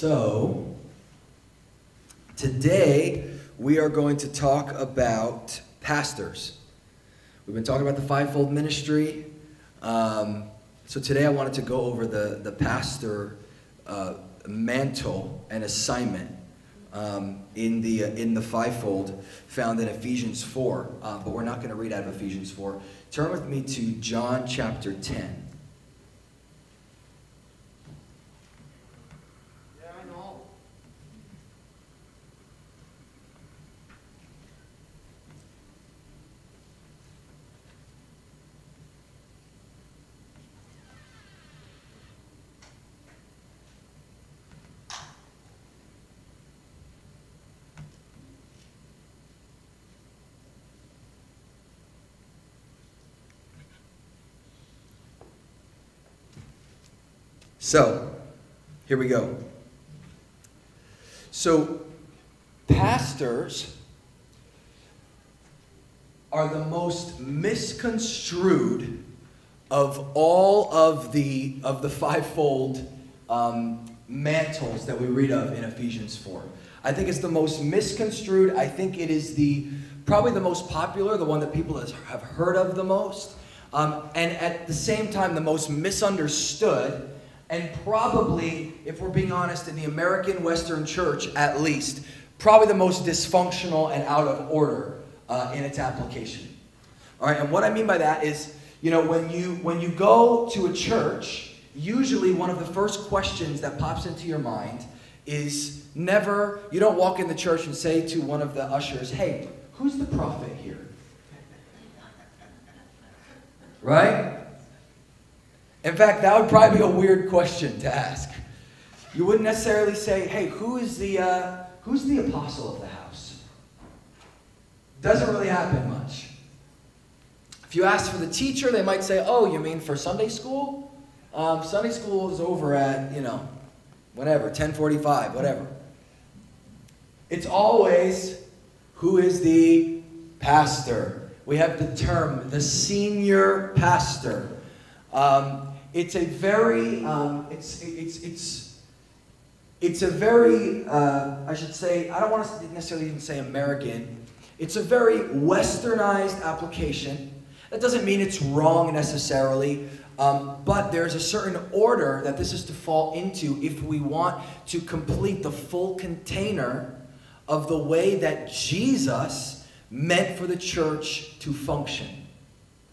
So, today we are going to talk about pastors. We've been talking about the fivefold ministry. Um, so today I wanted to go over the, the pastor uh, mantle and assignment um, in, the, uh, in the fivefold found in Ephesians 4. Uh, but we're not going to read out of Ephesians 4. Turn with me to John chapter 10. So, here we go. So, pastors are the most misconstrued of all of the of the fivefold um, mantles that we read of in Ephesians 4. I think it's the most misconstrued. I think it is the probably the most popular, the one that people have heard of the most, um, and at the same time the most misunderstood and probably, if we're being honest, in the American Western church at least, probably the most dysfunctional and out of order uh, in its application. All right, and what I mean by that is, you know, when you when you go to a church, usually one of the first questions that pops into your mind is never. You don't walk in the church and say to one of the ushers, "Hey, who's the prophet here?" Right? In fact, that would probably be a weird question to ask. You wouldn't necessarily say, hey, who is the, uh, who's the apostle of the house? Doesn't really happen much. If you ask for the teacher, they might say, oh, you mean for Sunday school? Um, Sunday school is over at, you know, whatever, 1045, whatever. It's always who is the pastor. We have the term, the senior pastor. Um, it's a very, um, it's, it's, it's, it's a very, uh, I should say, I don't want to necessarily even say American. It's a very westernized application. That doesn't mean it's wrong necessarily, um, but there's a certain order that this is to fall into if we want to complete the full container of the way that Jesus meant for the church to function.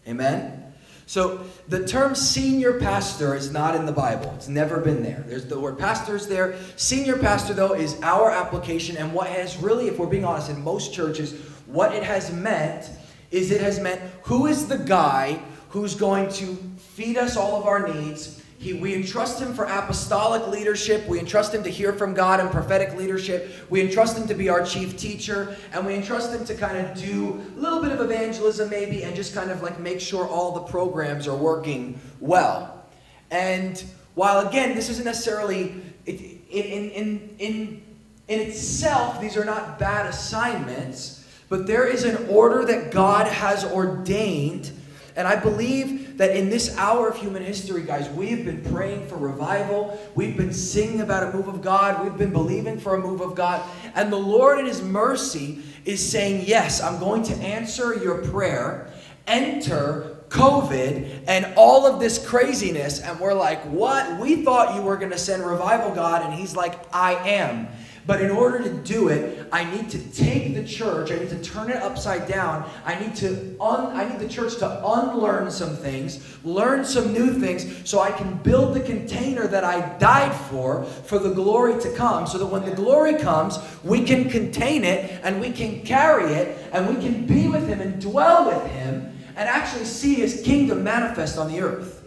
Amen? So the term senior pastor is not in the Bible. It's never been there. There's the word pastor is there. Senior pastor, though, is our application. And what has really, if we're being honest, in most churches, what it has meant is it has meant who is the guy who's going to feed us all of our needs, he, we entrust him for apostolic leadership. We entrust him to hear from God and prophetic leadership. We entrust him to be our chief teacher. And we entrust him to kind of do a little bit of evangelism, maybe, and just kind of like make sure all the programs are working well. And while, again, this isn't necessarily, in, in, in, in, in itself, these are not bad assignments, but there is an order that God has ordained and I believe that in this hour of human history, guys, we've been praying for revival. We've been singing about a move of God. We've been believing for a move of God. And the Lord, in His mercy, is saying, Yes, I'm going to answer your prayer. Enter COVID and all of this craziness. And we're like, What? We thought you were going to send revival, God. And He's like, I am. But in order to do it, I need to take the church, I need to turn it upside down. I need to un, I need the church to unlearn some things, learn some new things so I can build the container that I died for for the glory to come so that when the glory comes, we can contain it and we can carry it and we can be with him and dwell with him and actually see his kingdom manifest on the earth.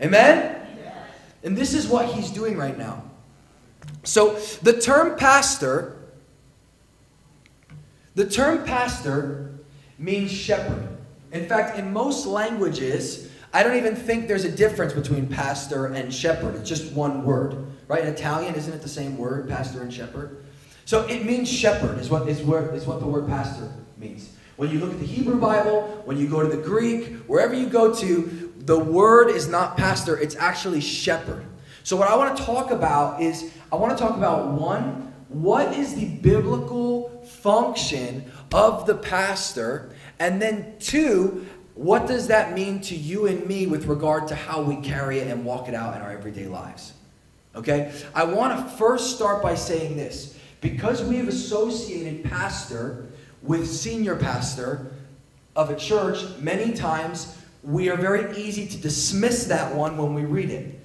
Amen? Amen? And this is what he's doing right now. So the term pastor, the term pastor means shepherd. In fact, in most languages, I don't even think there's a difference between pastor and shepherd. It's just one word. Right? In Italian, isn't it the same word, pastor and shepherd? So it means shepherd, is what, is, where, is what the word pastor means. When you look at the Hebrew Bible, when you go to the Greek, wherever you go to, the word is not pastor, it's actually shepherd. So, what I want to talk about is I want to talk about one, what is the biblical function of the pastor? And then two, what does that mean to you and me with regard to how we carry it and walk it out in our everyday lives? Okay? I want to first start by saying this. Because we have associated pastor with senior pastor of a church, many times we are very easy to dismiss that one when we read it.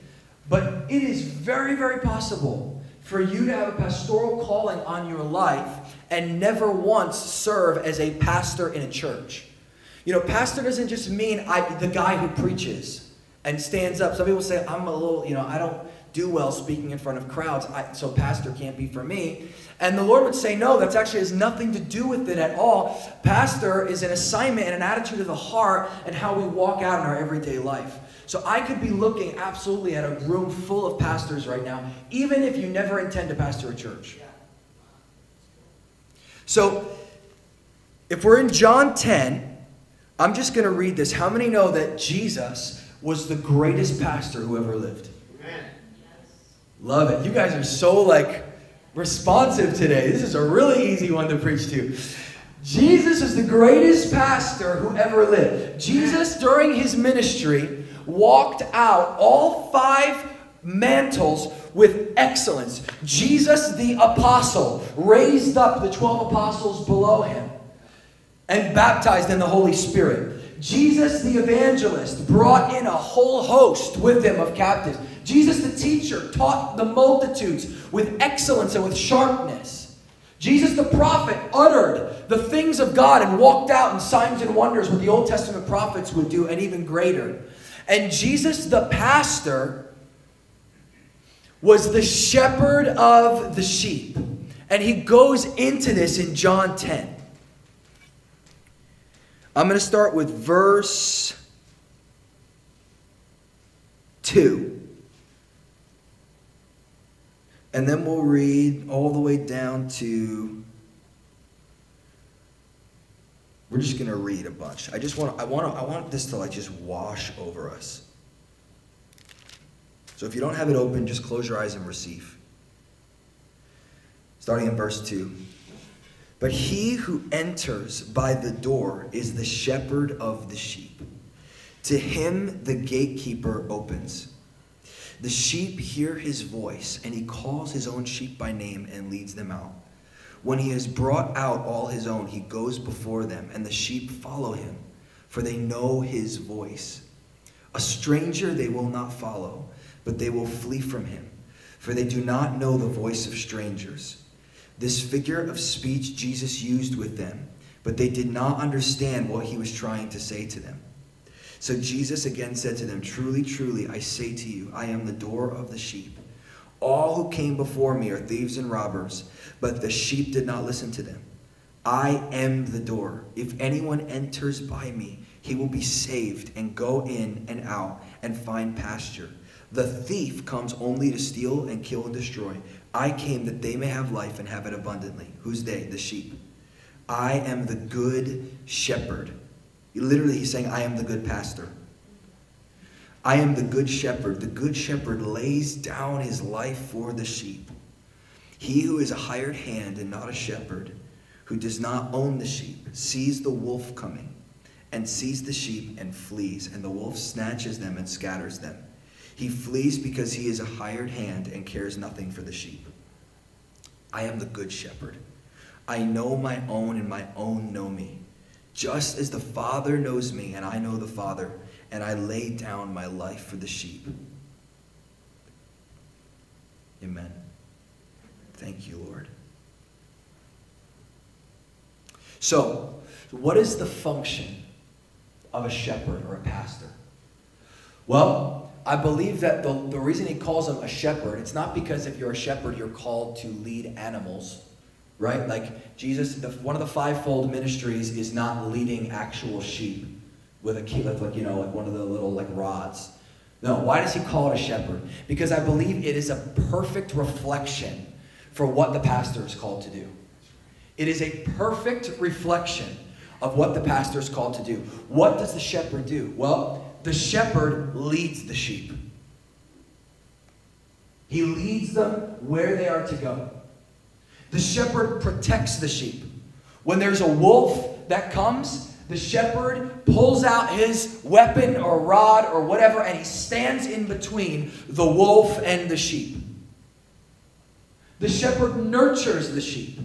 But it is very, very possible for you to have a pastoral calling on your life and never once serve as a pastor in a church. You know, pastor doesn't just mean I, the guy who preaches and stands up. Some people say, I'm a little, you know, I don't do well speaking in front of crowds, I, so pastor can't be for me. And the Lord would say, no, that actually has nothing to do with it at all. Pastor is an assignment and an attitude of the heart and how we walk out in our everyday life. So I could be looking absolutely at a room full of pastors right now, even if you never intend to pastor a church. So if we're in John 10, I'm just going to read this. How many know that Jesus was the greatest pastor who ever lived? Amen. Love it. You guys are so like responsive today. This is a really easy one to preach to. Jesus is the greatest pastor who ever lived. Jesus, during his ministry, walked out all five mantles with excellence. Jesus, the apostle, raised up the 12 apostles below him and baptized in the Holy Spirit. Jesus, the evangelist, brought in a whole host with him of captives. Jesus, the teacher, taught the multitudes with excellence and with sharpness. Jesus, the prophet, uttered the things of God and walked out in signs and wonders what the Old Testament prophets would do, and even greater. And Jesus, the pastor, was the shepherd of the sheep. And he goes into this in John 10. I'm going to start with verse 2. And then we'll read all the way down to we're just going to read a bunch. I just want I want I want this to like just wash over us. So if you don't have it open, just close your eyes and receive. Starting in verse 2. But he who enters by the door is the shepherd of the sheep. To him the gatekeeper opens. The sheep hear his voice, and he calls his own sheep by name and leads them out. When he has brought out all his own, he goes before them, and the sheep follow him, for they know his voice. A stranger they will not follow, but they will flee from him, for they do not know the voice of strangers. This figure of speech Jesus used with them, but they did not understand what he was trying to say to them. So Jesus again said to them, Truly, truly, I say to you, I am the door of the sheep. All who came before me are thieves and robbers, but the sheep did not listen to them. I am the door. If anyone enters by me, he will be saved and go in and out and find pasture. The thief comes only to steal and kill and destroy. I came that they may have life and have it abundantly. Who's they? The sheep. I am the good shepherd. Literally, he's saying, I am the good pastor. I am the good shepherd. The good shepherd lays down his life for the sheep. He who is a hired hand and not a shepherd, who does not own the sheep, sees the wolf coming and sees the sheep and flees, and the wolf snatches them and scatters them. He flees because he is a hired hand and cares nothing for the sheep. I am the good shepherd. I know my own, and my own know me. Just as the Father knows me, and I know the Father, and I lay down my life for the sheep. Amen. Thank you, Lord. So, what is the function of a shepherd or a pastor? Well, I believe that the, the reason he calls him a shepherd, it's not because if you're a shepherd, you're called to lead animals, right? Like Jesus, the, one of the fivefold ministries is not leading actual sheep with a key, like, you know, like one of the little like rods. No, why does he call it a shepherd? Because I believe it is a perfect reflection for what the pastor is called to do. It is a perfect reflection of what the pastor is called to do. What does the shepherd do? Well, the shepherd leads the sheep. He leads them where they are to go. The shepherd protects the sheep. When there's a wolf that comes, the shepherd pulls out his weapon or rod or whatever and he stands in between the wolf and the sheep. The shepherd nurtures the sheep.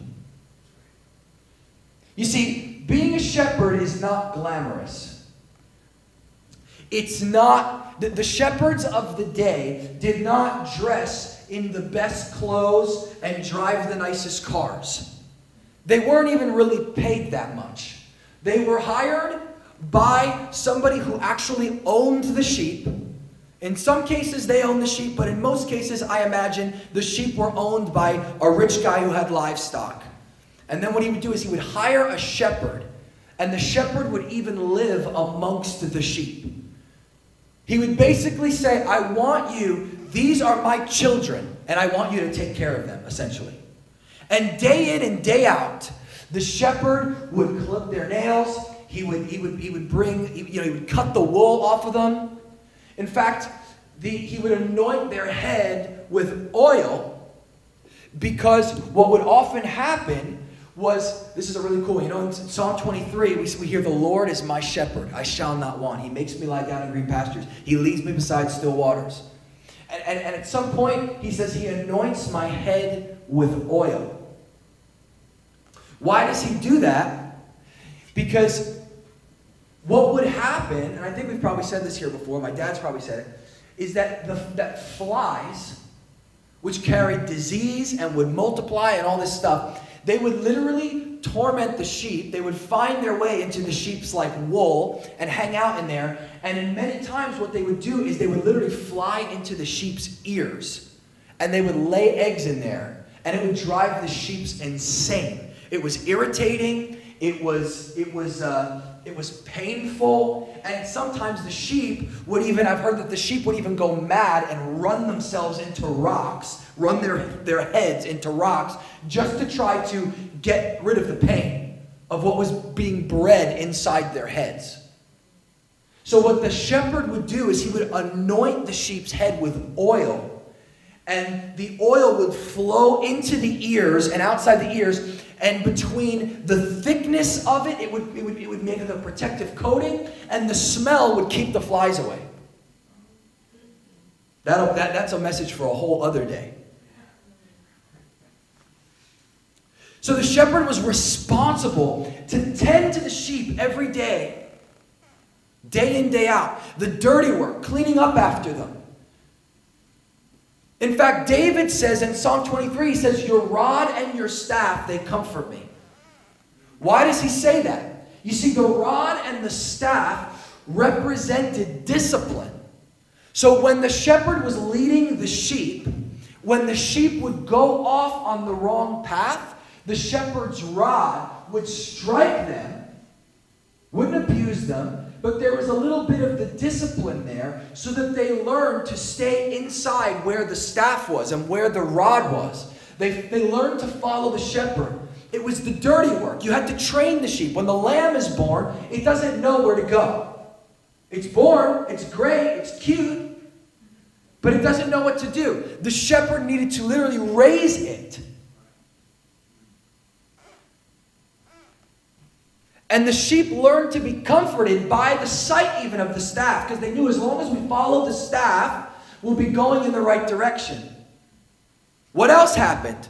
You see, being a shepherd is not glamorous. It's not, the, the shepherds of the day did not dress in the best clothes and drive the nicest cars. They weren't even really paid that much. They were hired by somebody who actually owned the sheep. In some cases, they owned the sheep, but in most cases, I imagine the sheep were owned by a rich guy who had livestock. And then what he would do is he would hire a shepherd, and the shepherd would even live amongst the sheep. He would basically say, I want you, these are my children, and I want you to take care of them, essentially. And day in and day out, the shepherd would clip their nails. He would, he would, he would bring, you know, he would cut the wool off of them. In fact, the, he would anoint their head with oil because what would often happen was this is a really cool you know in psalm 23 we, we hear the lord is my shepherd i shall not want he makes me lie down in green pastures he leads me beside still waters and, and, and at some point he says he anoints my head with oil why does he do that because what would happen and i think we've probably said this here before my dad's probably said it is that the, that flies which carried disease and would multiply and all this stuff they would literally torment the sheep. They would find their way into the sheep's like wool and hang out in there. And in many times, what they would do is they would literally fly into the sheep's ears and they would lay eggs in there. And it would drive the sheep's insane. It was irritating. It was, it was, uh, it was painful. And sometimes the sheep would even, I've heard that the sheep would even go mad and run themselves into rocks run their, their heads into rocks just to try to get rid of the pain of what was being bred inside their heads. So, what the shepherd would do is he would anoint the sheep's head with oil, and the oil would flow into the ears and outside the ears. And between the thickness of it, it would, it would, it would make it a protective coating, and the smell would keep the flies away. That'll, that, that's a message for a whole other day. So the shepherd was responsible to tend to the sheep every day, day in, day out. The dirty work, cleaning up after them. In fact, David says in Psalm 23, he says, Your rod and your staff, they comfort me. Why does he say that? You see, the rod and the staff represented discipline. So when the shepherd was leading the sheep, when the sheep would go off on the wrong path, the shepherd's rod would strike them, wouldn't abuse them, but there was a little bit of the discipline there so that they learned to stay inside where the staff was and where the rod was. They, they learned to follow the shepherd. It was the dirty work. You had to train the sheep. When the lamb is born, it doesn't know where to go. It's born, it's great, it's cute, but it doesn't know what to do. The shepherd needed to literally raise it And the sheep learned to be comforted by the sight even of the staff, because they knew as long as we follow the staff, we'll be going in the right direction. What else happened?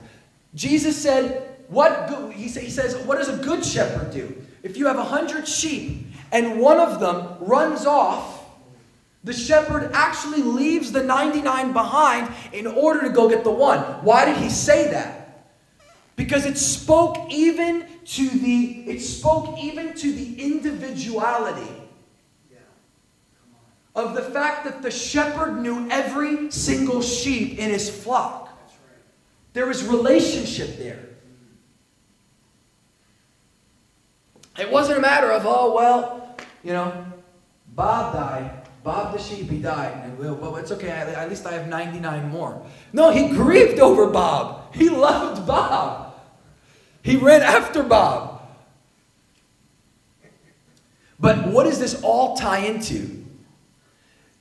Jesus said, what good, he, he says, what does a good shepherd do? If you have a hundred sheep and one of them runs off, the shepherd actually leaves the 99 behind in order to go get the one. Why did he say that? Because it spoke even to the, it spoke even to the individuality of the fact that the shepherd knew every single sheep in his flock. There was relationship there. It wasn't a matter of, oh, well, you know, Bob died, Bob the sheep, he died. And well, but it's okay, at least I have 99 more. No, he grieved over Bob. He loved Bob. He ran after Bob. But what does this all tie into?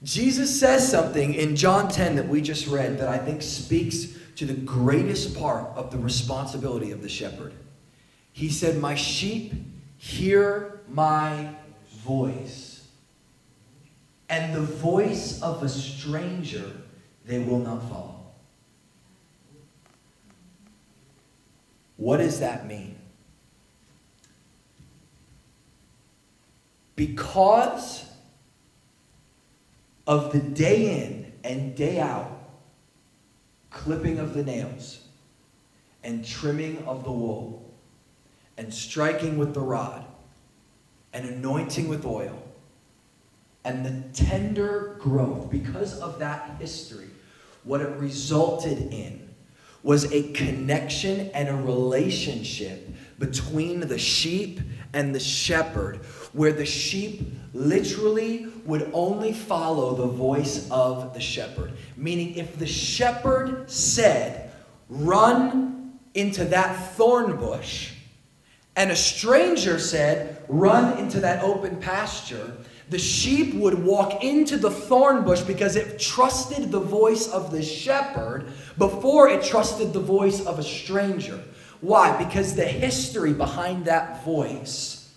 Jesus says something in John 10 that we just read that I think speaks to the greatest part of the responsibility of the shepherd. He said, My sheep hear my voice, and the voice of a stranger they will not follow. What does that mean? Because of the day in and day out clipping of the nails and trimming of the wool and striking with the rod and anointing with oil and the tender growth, because of that history, what it resulted in was a connection and a relationship between the sheep and the shepherd, where the sheep literally would only follow the voice of the shepherd. Meaning, if the shepherd said, Run into that thorn bush, and a stranger said, Run into that open pasture, the sheep would walk into the thorn bush because it trusted the voice of the shepherd before it trusted the voice of a stranger. Why? Because the history behind that voice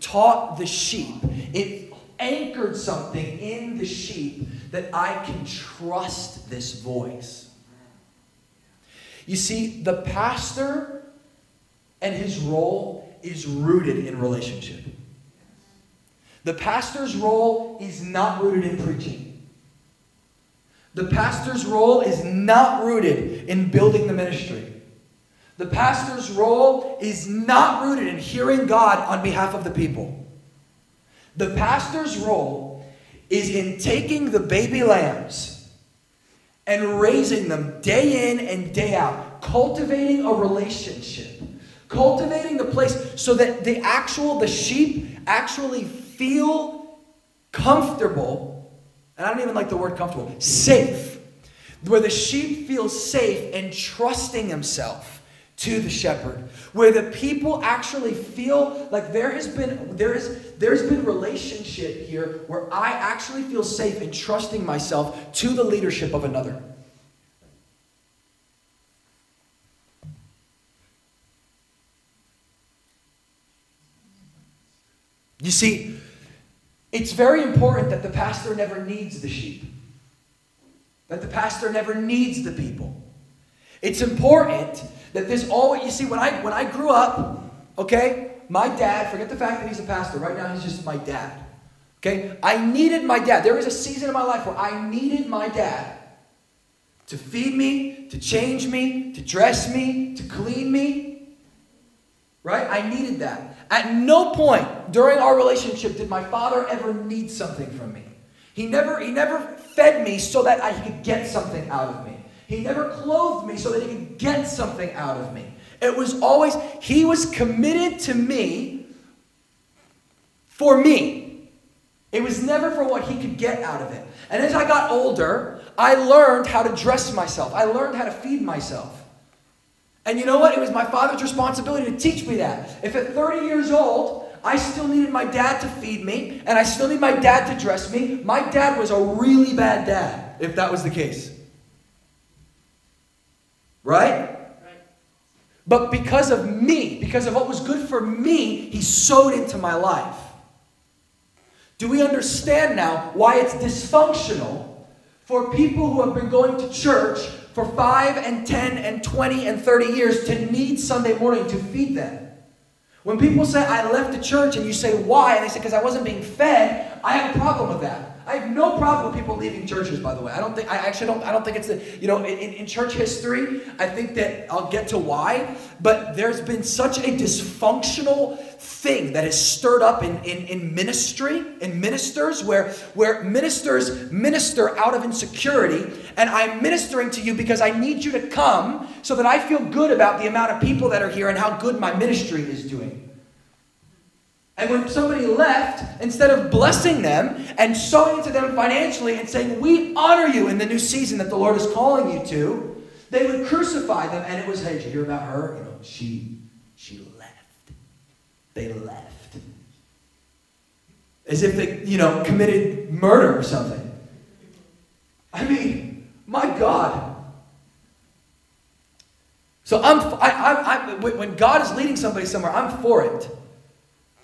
taught the sheep, it anchored something in the sheep that I can trust this voice. You see, the pastor and his role is rooted in relationship. The pastor's role is not rooted in preaching. The pastor's role is not rooted in building the ministry. The pastor's role is not rooted in hearing God on behalf of the people. The pastor's role is in taking the baby lambs and raising them day in and day out, cultivating a relationship, cultivating the place so that the actual, the sheep actually feel comfortable, and I don't even like the word comfortable, safe, where the sheep feels safe and trusting himself to the shepherd. Where the people actually feel like there has been there is there's been relationship here where i actually feel safe in trusting myself to the leadership of another. You see it's very important that the pastor never needs the sheep that the pastor never needs the people it's important that this always, you see, when I, when I grew up, okay, my dad, forget the fact that he's a pastor, right now he's just my dad. Okay, I needed my dad. There was a season in my life where I needed my dad to feed me, to change me, to dress me, to clean me. Right? I needed that. At no point during our relationship did my father ever need something from me. He never, he never fed me so that I could get something out of me. He never clothed me so that he could get something out of me. It was always, he was committed to me for me. It was never for what he could get out of it. And as I got older, I learned how to dress myself. I learned how to feed myself. And you know what? It was my father's responsibility to teach me that. If at 30 years old, I still needed my dad to feed me, and I still need my dad to dress me, my dad was a really bad dad, if that was the case. Right? But because of me, because of what was good for me, he sowed into my life. Do we understand now why it's dysfunctional for people who have been going to church for 5 and 10 and 20 and 30 years to need Sunday morning to feed them? When people say, I left the church, and you say, why? And they say, because I wasn't being fed, I have a problem with that. I have no problem with people leaving churches, by the way. I don't think, I actually don't, I don't think it's the, you know, in, in church history, I think that I'll get to why, but there's been such a dysfunctional thing that is stirred up in, in, in ministry, in ministers, where, where ministers minister out of insecurity, and I'm ministering to you because I need you to come so that I feel good about the amount of people that are here and how good my ministry is doing. And when somebody left, instead of blessing them and sowing into them financially and saying, We honor you in the new season that the Lord is calling you to, they would crucify them. And it was, Hey, did you hear about her? You know, she she left. They left. As if they, you know, committed murder or something. I mean, my God. So I'm, I, I, I, when God is leading somebody somewhere, I'm for it.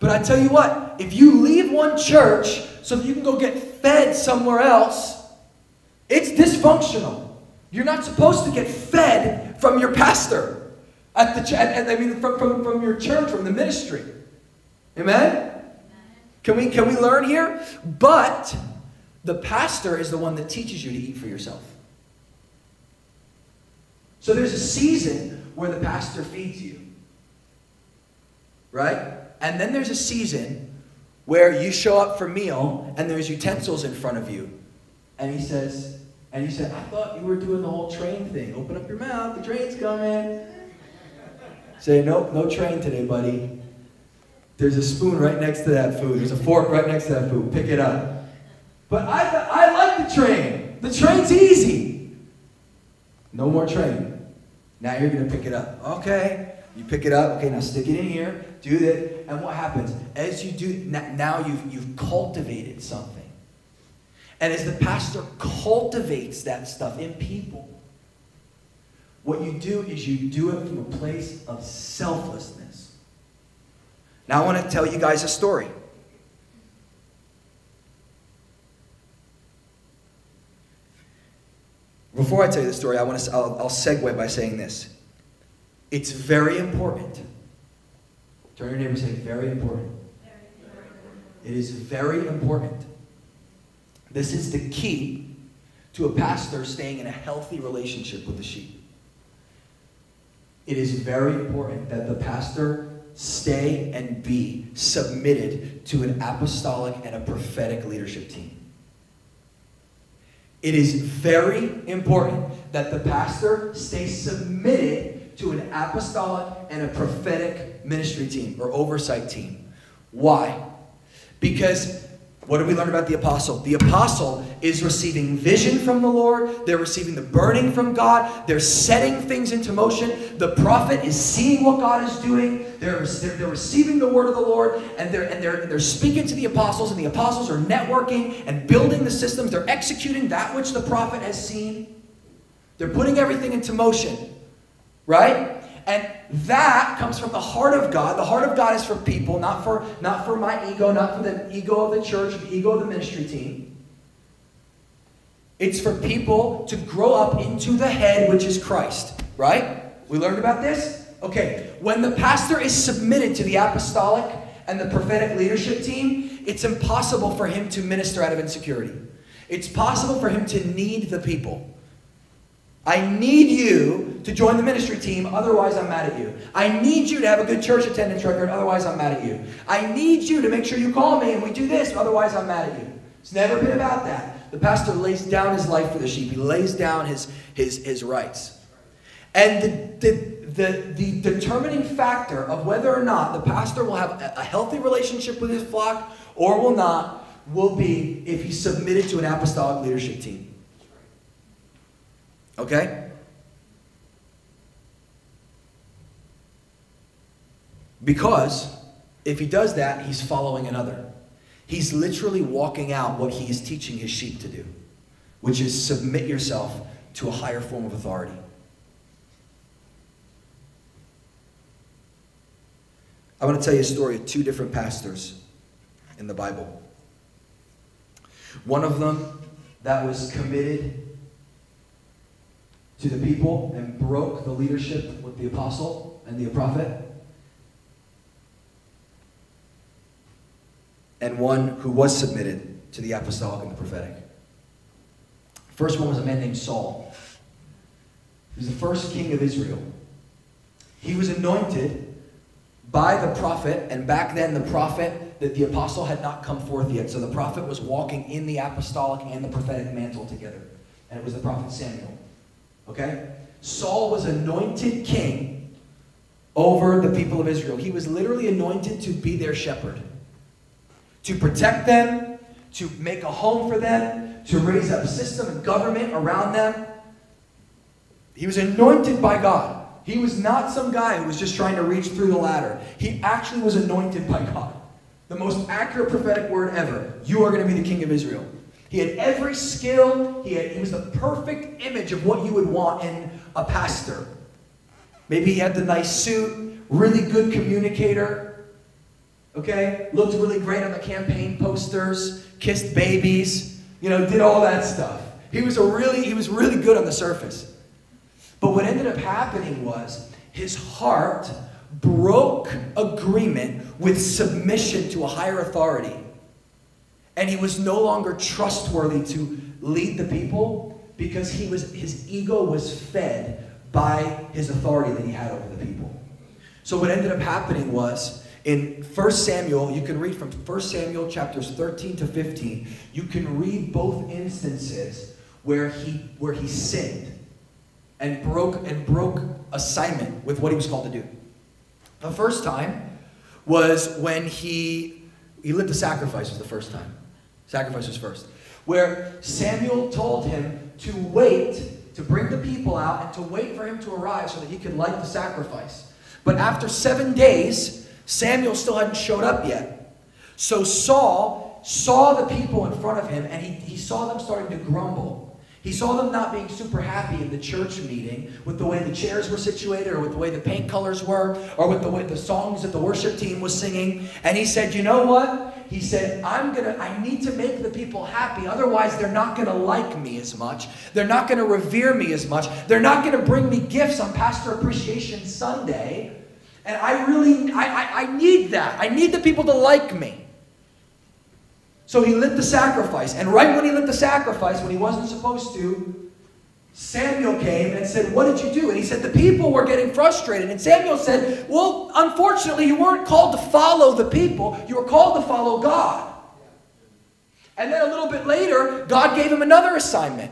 But I tell you what, if you leave one church so that you can go get fed somewhere else, it's dysfunctional. You're not supposed to get fed from your pastor at the at, I mean from, from, from your church, from the ministry. Amen? Can we can we learn here? But the pastor is the one that teaches you to eat for yourself. So there's a season where the pastor feeds you. Right? And then there's a season where you show up for meal and there's utensils in front of you. And he says, and you said, I thought you were doing the whole train thing. Open up your mouth, the train's coming. Say, nope, no train today, buddy. There's a spoon right next to that food. There's a fork right next to that food. Pick it up. But I, I like the train. The train's easy. No more train. Now you're going to pick it up. Okay. You pick it up. Okay, now stick it in here. Do that. And what happens? As you do, now you've, you've cultivated something. And as the pastor cultivates that stuff in people, what you do is you do it from a place of selflessness. Now I want to tell you guys a story. Before I tell you the story, I want to, I'll, I'll segue by saying this. It's very important Turn your neighbor and say, very important. It is very important. This is the key to a pastor staying in a healthy relationship with the sheep. It is very important that the pastor stay and be submitted to an apostolic and a prophetic leadership team. It is very important that the pastor stay submitted to an apostolic and a prophetic ministry team or oversight team. Why? Because what do we learn about the apostle? The apostle is receiving vision from the Lord. They're receiving the burning from God. They're setting things into motion. The prophet is seeing what God is doing. They're, they're, they're receiving the word of the Lord and they're, and they're, they're speaking to the apostles, and the apostles are networking and building the systems. They're executing that which the prophet has seen. They're putting everything into motion, right? And that comes from the heart of God. The heart of God is for people, not for, not for my ego, not for the ego of the church, the ego of the ministry team. It's for people to grow up into the head, which is Christ, right? We learned about this? Okay, when the pastor is submitted to the apostolic and the prophetic leadership team, it's impossible for him to minister out of insecurity. It's possible for him to need the people. I need to join the ministry team, otherwise, I'm mad at you. I need you to have a good church attendance record, otherwise, I'm mad at you. I need you to make sure you call me and we do this, otherwise, I'm mad at you. It's never been about that. The pastor lays down his life for the sheep, he lays down his, his, his rights. And the, the, the, the determining factor of whether or not the pastor will have a healthy relationship with his flock or will not will be if he's submitted to an apostolic leadership team. Okay? Because if he does that, he's following another. He's literally walking out what he is teaching his sheep to do, which is submit yourself to a higher form of authority. I want to tell you a story of two different pastors in the Bible. One of them that was committed to the people and broke the leadership with the apostle and the prophet. And one who was submitted to the apostolic and the prophetic. First one was a man named Saul. He was the first king of Israel. He was anointed by the prophet, and back then the prophet that the apostle had not come forth yet. So the prophet was walking in the apostolic and the prophetic mantle together. And it was the prophet Samuel. Okay? Saul was anointed king over the people of Israel. He was literally anointed to be their shepherd. To protect them, to make a home for them, to raise up system and government around them. He was anointed by God. He was not some guy who was just trying to reach through the ladder. He actually was anointed by God. The most accurate prophetic word ever. You are going to be the king of Israel. He had every skill. He, had, he was the perfect image of what you would want in a pastor. Maybe he had the nice suit, really good communicator, okay? Looked really great on the campaign posters, kissed babies, you know, did all that stuff. He was a really, he was really good on the surface. But what ended up happening was his heart broke agreement with submission to a higher authority. And he was no longer trustworthy to lead the people because he was his ego was fed by his authority that he had over the people. So what ended up happening was in 1 Samuel, you can read from 1 Samuel chapters 13 to 15, you can read both instances where he where he sinned and broke and broke assignment with what he was called to do. The first time was when he he lived the sacrifice was the first time. Sacrifice was first. Where Samuel told him to wait to bring the people out and to wait for him to arrive so that he could light the sacrifice. But after seven days, Samuel still hadn't showed up yet. So Saul saw the people in front of him and he, he saw them starting to grumble. He saw them not being super happy in the church meeting with the way the chairs were situated or with the way the paint colors were or with the way the songs that the worship team was singing. And he said, You know what? He said, I'm gonna, I need to make the people happy. Otherwise, they're not gonna like me as much. They're not gonna revere me as much. They're not gonna bring me gifts on Pastor Appreciation Sunday. And I really, I, I, I need that. I need the people to like me. So he lit the sacrifice. And right when he lit the sacrifice, when he wasn't supposed to, Samuel came and said, What did you do? And he said, The people were getting frustrated. And Samuel said, Well, unfortunately, you weren't called to follow the people, you were called to follow God. And then a little bit later, God gave him another assignment.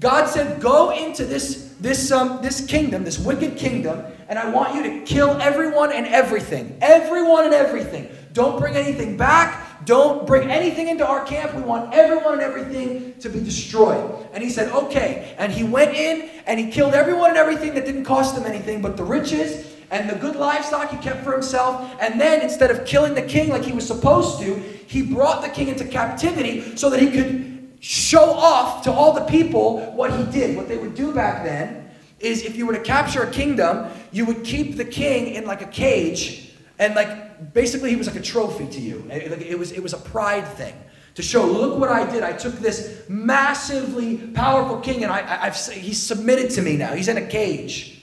God said, Go into this, this, um, this kingdom, this wicked kingdom, and I want you to kill everyone and everything. Everyone and everything. Don't bring anything back. Don't bring anything into our camp. We want everyone and everything to be destroyed. And he said, Okay. And he went in and he killed everyone and everything that didn't cost him anything but the riches and the good livestock he kept for himself. And then instead of killing the king like he was supposed to, he brought the king into captivity so that he could show off to all the people what he did. What they would do back then is if you were to capture a kingdom, you would keep the king in like a cage and like basically he was like a trophy to you. It, was, it was a pride thing to show, look what I did. I took this massively powerful king and I, I've, he's submitted to me now. He's in a cage.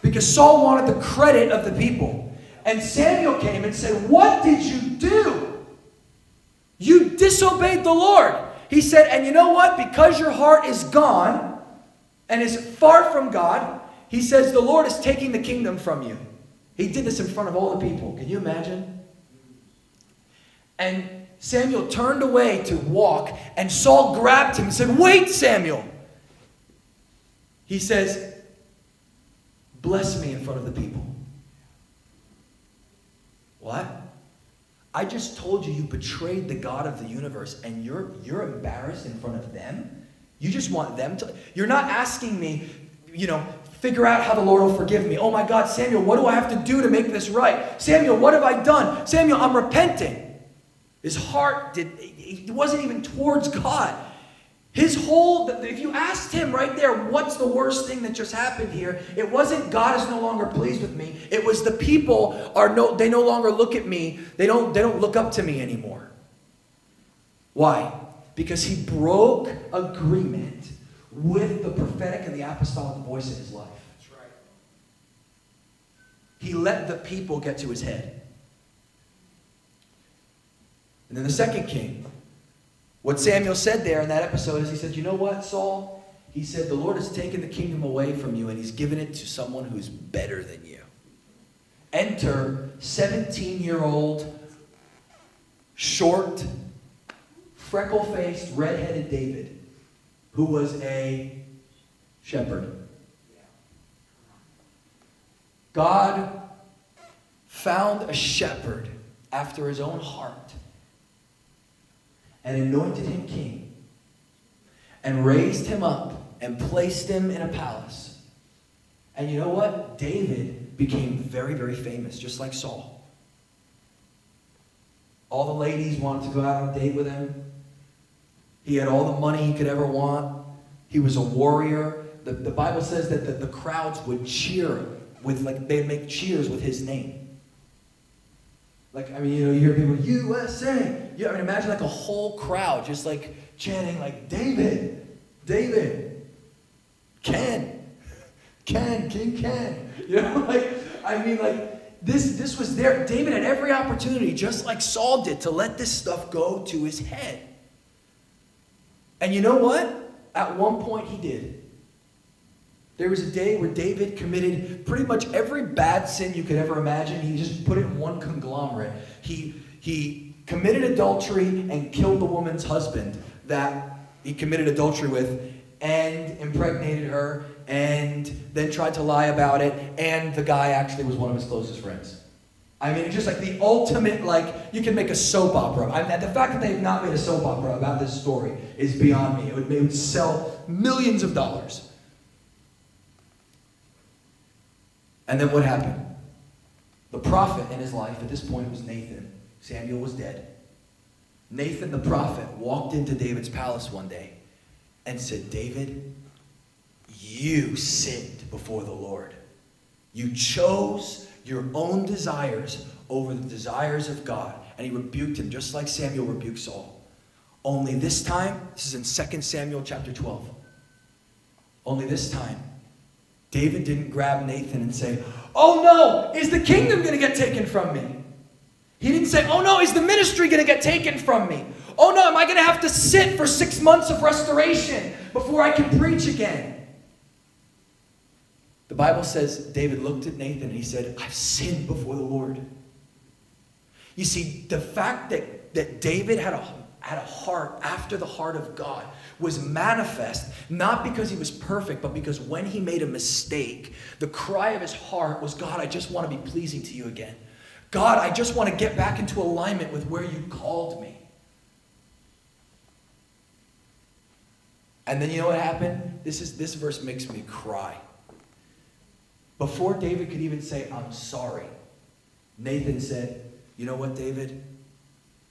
Because Saul wanted the credit of the people. And Samuel came and said, What did you do? You disobeyed the Lord. He said, And you know what? Because your heart is gone and is far from God, he says, The Lord is taking the kingdom from you. He did this in front of all the people. Can you imagine? And Samuel turned away to walk, and Saul grabbed him and said, Wait, Samuel. He says, Bless me in front of the people. What? I just told you you betrayed the God of the universe and you're, you're embarrassed in front of them? You just want them to. You're not asking me, you know, figure out how the Lord will forgive me. Oh my God, Samuel, what do I have to do to make this right? Samuel, what have I done? Samuel, I'm repenting. His heart did, it wasn't even towards God. His whole, if you asked him right there, what's the worst thing that just happened here? It wasn't God is no longer pleased with me. It was the people are no, they no longer look at me. They don't, they don't look up to me anymore. Why? Because he broke agreement with the prophetic and the apostolic voice in his life. That's right. He let the people get to his head. And then the second king, what Samuel said there in that episode is he said, You know what, Saul? He said, The Lord has taken the kingdom away from you and he's given it to someone who's better than you. Enter 17 year old, short, freckle faced, red headed David who was a shepherd. God found a shepherd after his own heart and anointed him king and raised him up and placed him in a palace. And you know what? David became very, very famous, just like Saul. All the ladies wanted to go out on a date with him. He had all the money he could ever want. He was a warrior. The, the Bible says that the, the crowds would cheer with, like, they'd make cheers with his name. Like, I mean, you know, you hear people, USA. Yeah, I mean, imagine like a whole crowd just like chanting, like, David, David, Ken, Ken, King Ken. You know, like, I mean, like, this, this was there. David had every opportunity, just like Saul did, to let this stuff go to his head. And you know what? At one point, he did. There was a day where David committed pretty much every bad sin you could ever imagine. He just put it in one conglomerate. He, he committed adultery and killed the woman's husband that he committed adultery with and impregnated her and then tried to lie about it. And the guy actually was one of his closest friends. I mean, just like the ultimate, like, you can make a soap opera. I mean, the fact that they've not made a soap opera about this story is beyond me. It would, it would sell millions of dollars. And then what happened? The prophet in his life at this point was Nathan. Samuel was dead. Nathan the prophet walked into David's palace one day and said, David, you sinned before the Lord. You chose your own desires over the desires of God. And he rebuked him just like Samuel rebuked Saul. Only this time, this is in 2 Samuel chapter 12. Only this time, David didn't grab Nathan and say, Oh no, is the kingdom going to get taken from me? He didn't say, Oh no, is the ministry going to get taken from me? Oh no, am I going to have to sit for six months of restoration before I can preach again? The Bible says David looked at Nathan and he said, I've sinned before the Lord. You see, the fact that, that David had a, had a heart after the heart of God was manifest not because he was perfect, but because when he made a mistake, the cry of his heart was, God, I just want to be pleasing to you again. God, I just want to get back into alignment with where you called me. And then you know what happened? This, is, this verse makes me cry. Before David could even say, I'm sorry, Nathan said, You know what, David?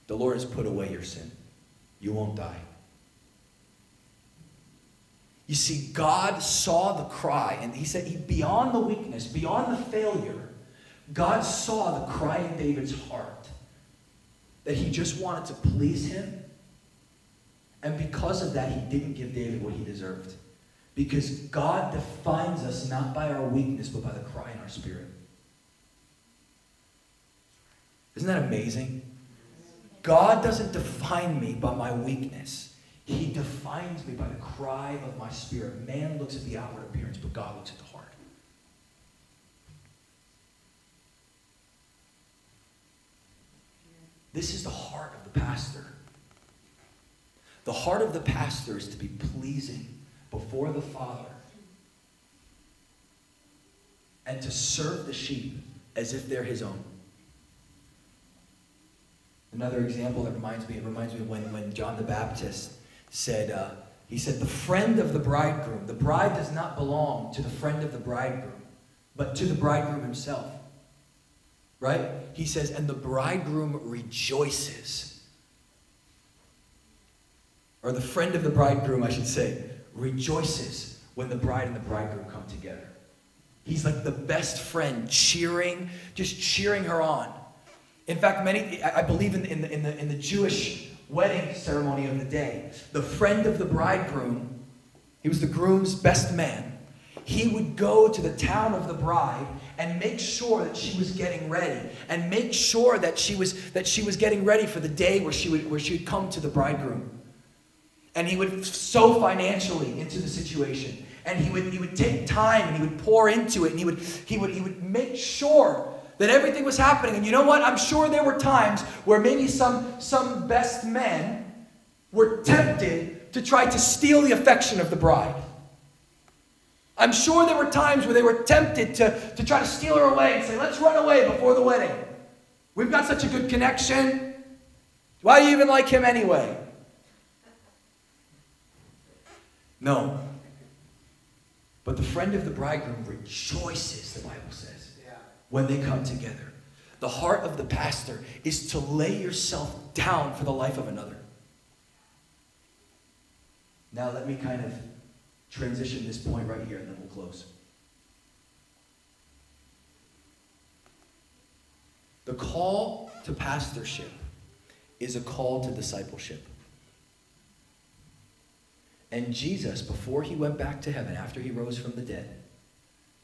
The Lord has put away your sin. You won't die. You see, God saw the cry, and He said, he, beyond the weakness, beyond the failure, God saw the cry in David's heart that he just wanted to please Him. And because of that, He didn't give David what he deserved. Because God defines us not by our weakness, but by the cry in our spirit. Isn't that amazing? God doesn't define me by my weakness. He defines me by the cry of my spirit. Man looks at the outward appearance, but God looks at the heart. This is the heart of the pastor. The heart of the pastor is to be pleasing before the Father and to serve the sheep as if they're his own. Another example that reminds me, it reminds me when, when John the Baptist said, uh, he said, the friend of the bridegroom. The bride does not belong to the friend of the bridegroom, but to the bridegroom himself. Right? He says, and the bridegroom rejoices. Or the friend of the bridegroom, I should say, rejoices when the bride and the bridegroom come together. He's like the best friend, cheering, just cheering her on. In fact, many, I believe in, in, the, in, the, in the Jewish wedding ceremony of the day, the friend of the bridegroom, he was the groom's best man, he would go to the town of the bride and make sure that she was getting ready and make sure that she was that she was getting ready for the day where she would where she would come to the bridegroom. And he would sow financially into the situation. And he would he would take time and he would pour into it and he would he would he would make sure that everything was happening. And you know what? I'm sure there were times where maybe some, some best men were tempted to try to steal the affection of the bride. I'm sure there were times where they were tempted to, to try to steal her away and say, let's run away before the wedding. We've got such a good connection. Why do you even like him anyway? No. But the friend of the bridegroom rejoices, the Bible says, when they come together. The heart of the pastor is to lay yourself down for the life of another. Now, let me kind of transition this point right here and then we'll close. The call to pastorship is a call to discipleship. And Jesus, before he went back to heaven, after he rose from the dead,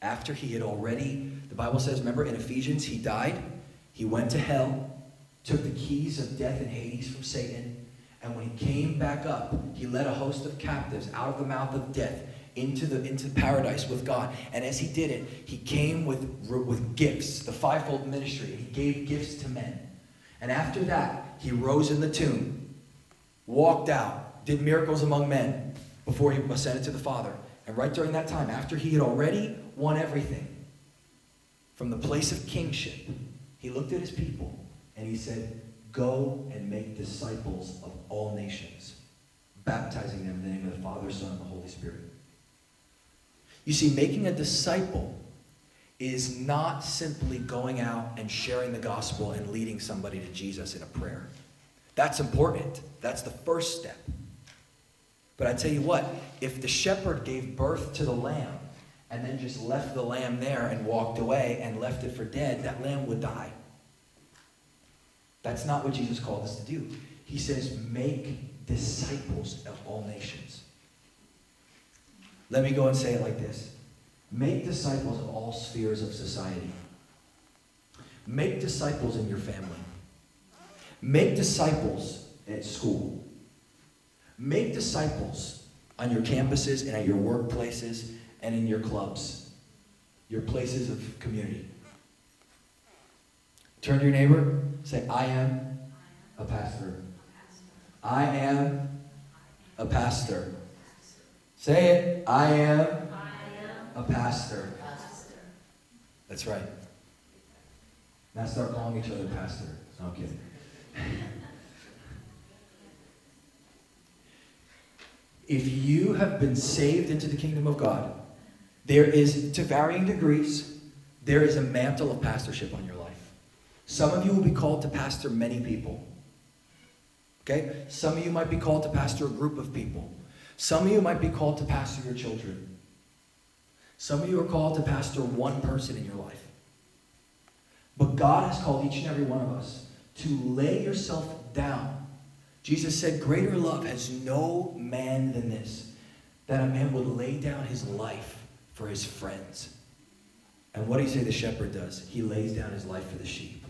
after he had already, the Bible says, remember in Ephesians, he died, he went to hell, took the keys of death and Hades from Satan, and when he came back up, he led a host of captives out of the mouth of death into the into paradise with God. And as he did it, he came with, with gifts, the fivefold ministry. He gave gifts to men. And after that, he rose in the tomb, walked out, did miracles among men before he ascended to the Father. And right during that time, after he had already won everything, from the place of kingship, he looked at his people and he said, Go and make disciples of all nations, baptizing them in the name of the Father, Son, and the Holy Spirit. You see, making a disciple is not simply going out and sharing the gospel and leading somebody to Jesus in a prayer. That's important. That's the first step. But I tell you what, if the shepherd gave birth to the lamb and then just left the lamb there and walked away and left it for dead, that lamb would die. That's not what Jesus called us to do. He says, make disciples of all nations. Let me go and say it like this Make disciples of all spheres of society. Make disciples in your family. Make disciples at school. Make disciples on your campuses and at your workplaces and in your clubs, your places of community. Turn to your neighbor, say, I am a pastor. I am a pastor. Say it. I am, a pastor. That's right. Now start calling each other pastor. No, I'm kidding. if you have been saved into the kingdom of God, there is, to varying degrees, there is a mantle of pastorship on your life. Some of you will be called to pastor many people. Okay? Some of you might be called to pastor a group of people. Some of you might be called to pastor your children. Some of you are called to pastor one person in your life. But God has called each and every one of us to lay yourself down. Jesus said, Greater love has no man than this, that a man would lay down his life for his friends. And what do you say the shepherd does? He lays down his life for the sheep.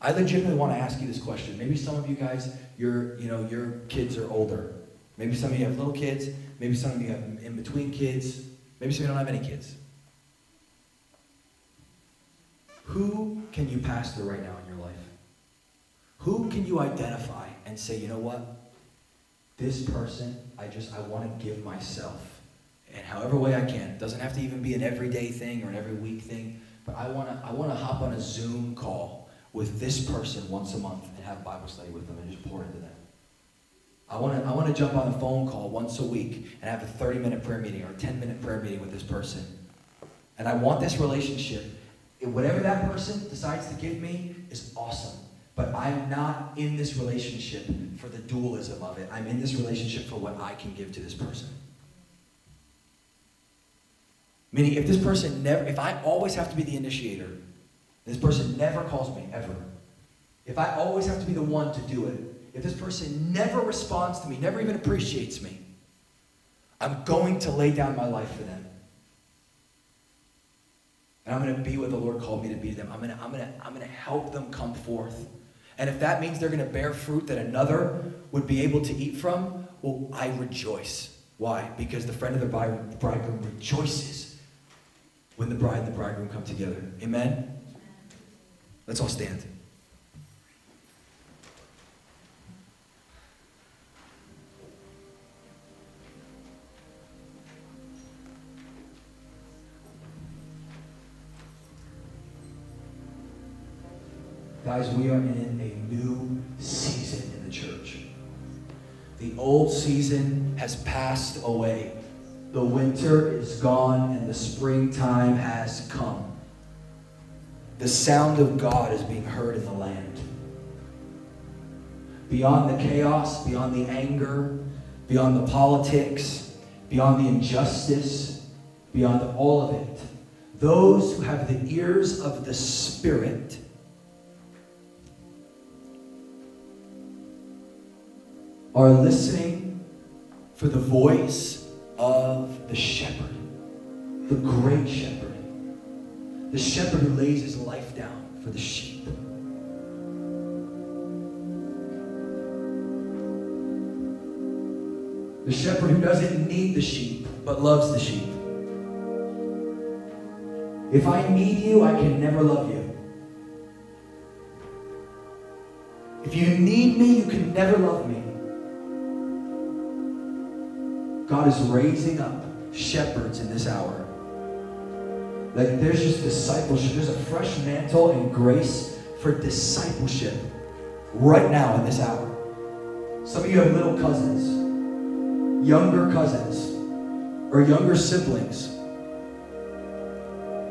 I legitimately want to ask you this question. Maybe some of you guys, your, you know, your kids are older. Maybe some of you have little kids. Maybe some of you have in between kids. Maybe some of you don't have any kids. Who can you pastor right now in your life? Who can you identify and say, you know what? This person, I just, I want to give myself. And however way I can. It doesn't have to even be an everyday thing or an every week thing. But I want to I want to hop on a Zoom call with this person once a month and have Bible study with them and just pour into them. I want to I want to jump on a phone call once a week and have a 30 minute prayer meeting or a 10 minute prayer meeting with this person. And I want this relationship. Whatever that person decides to give me is awesome. But I'm not in this relationship for the dualism of it. I'm in this relationship for what I can give to this person. Meaning, if this person never, if I always have to be the initiator, this person never calls me, ever. If I always have to be the one to do it, if this person never responds to me, never even appreciates me, I'm going to lay down my life for them. And I'm going to be what the Lord called me to be to them. I'm going to, I'm going to, I'm going to help them come forth. And if that means they're going to bear fruit that another would be able to eat from, well, I rejoice. Why? Because the friend of the bridegroom rejoices when the bride and the bridegroom come together. Amen? Let's all stand. Guys, we are in a new season in the church. The old season has passed away. The winter is gone and the springtime has come. The sound of God is being heard in the land. Beyond the chaos, beyond the anger, beyond the politics, beyond the injustice, beyond all of it, those who have the ears of the Spirit are listening for the voice of the shepherd, the great shepherd, the shepherd who lays his life down for the sheep. The shepherd who doesn't need the sheep, but loves the sheep. If I need you, I can never love you. If you need me, you can never love me. God is raising up shepherds in this hour. Like there's just discipleship. There's a fresh mantle and grace for discipleship right now in this hour. Some of you have little cousins, younger cousins, or younger siblings.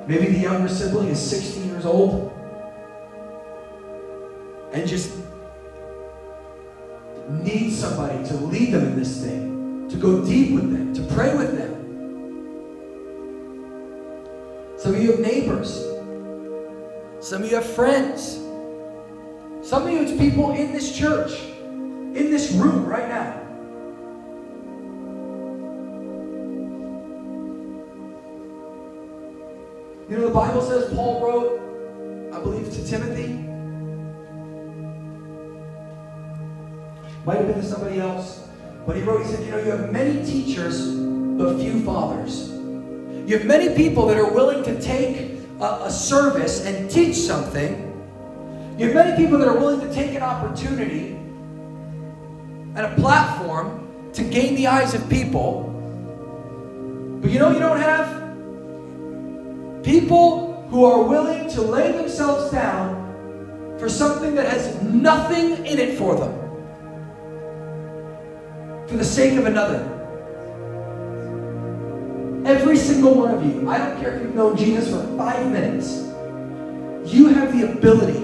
Maybe the younger sibling is 16 years old and just needs somebody to lead them in this thing, to go deep with them, to pray with them. Some of you have neighbors. Some of you have friends. Some of you, it's people in this church, in this room right now. You know, the Bible says Paul wrote, I believe, to Timothy. Might have been to somebody else. But he wrote, he said, You know, you have many teachers, but few fathers. You have many people that are willing to take a, a service and teach something. You have many people that are willing to take an opportunity and a platform to gain the eyes of people. But you know, you don't have People who are willing to lay themselves down for something that has nothing in it for them. For the sake of another. Every single one of you, I don't care if you've known Jesus for five minutes, you have the ability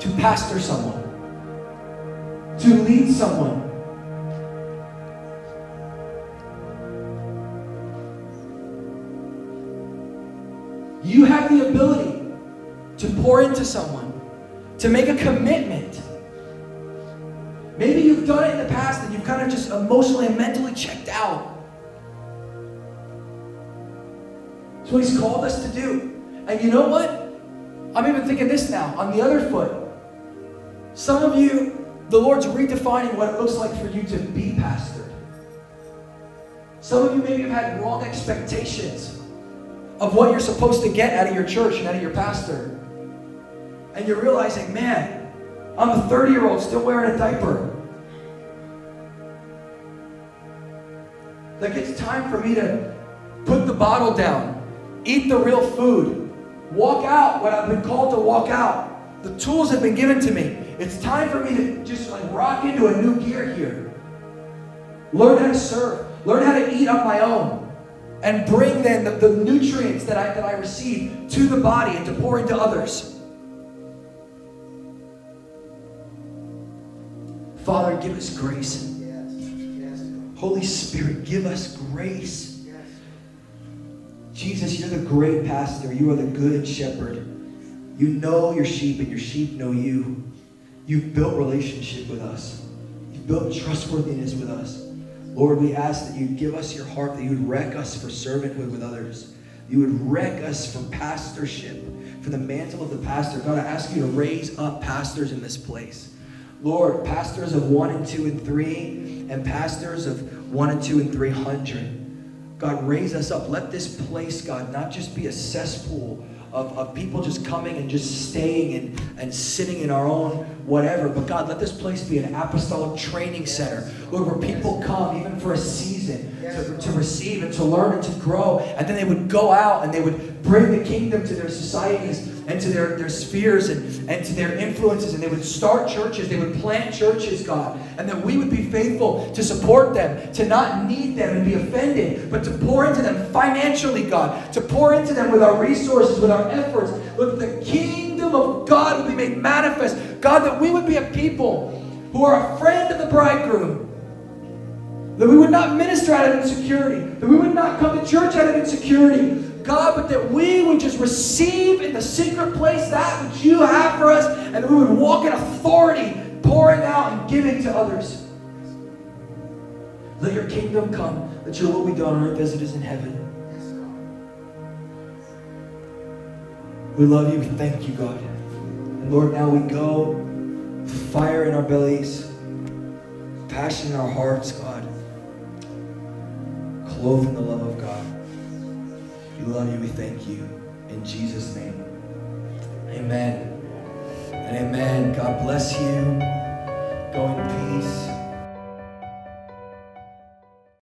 to pastor someone, to lead someone, You have the ability to pour into someone, to make a commitment. Maybe you've done it in the past and you've kind of just emotionally and mentally checked out. That's what He's called us to do. And you know what? I'm even thinking this now, on the other foot. Some of you, the Lord's redefining what it looks like for you to be pastored. Some of you maybe have had wrong expectations of what you're supposed to get out of your church and out of your pastor. And you're realizing, man, I'm a 30 year old still wearing a diaper. Like it's time for me to put the bottle down, eat the real food, walk out what I've been called to walk out. The tools have been given to me. It's time for me to just like rock into a new gear here. Learn how to serve, learn how to eat on my own and bring then the, the nutrients that I, that I receive to the body and to pour into others. Father, give us grace. Holy Spirit, give us grace. Jesus, you're the great pastor. You are the good shepherd. You know your sheep, and your sheep know you. You've built relationship with us. You've built trustworthiness with us. Lord, we ask that you give us your heart, that you would wreck us for servanthood with others. You would wreck us for pastorship, for the mantle of the pastor. God, I ask you to raise up pastors in this place. Lord, pastors of one and two and three, and pastors of one and two and three hundred. God, raise us up. Let this place, God, not just be a cesspool of, of people just coming and just staying and, and sitting in our own whatever. But God, let this place be an apostolic training center, Lord, where people come even for a season to, to receive and to learn and to grow. And then they would go out and they would bring the kingdom to their societies and to their, their spheres and, and to their influences, and they would start churches, they would plant churches, God, and that we would be faithful to support them, to not need them and be offended, but to pour into them financially, God, to pour into them with our resources, with our efforts. Look, the kingdom of God would be made manifest. God, that we would be a people who are a friend of the bridegroom. That we would not minister out of insecurity. That we would not come to church out of insecurity. God, but that we would just receive in the secret place that which you have for us, and we would walk in authority, pouring out and giving to others. Let your kingdom come. Let your will be done on earth as it is in heaven. We love you. We thank you, God. And Lord, now we go, fire in our bellies, passion in our hearts, God, clothed in the love of God. Love you. We thank you. In Jesus' name. Amen. And amen. God bless you. Go in peace.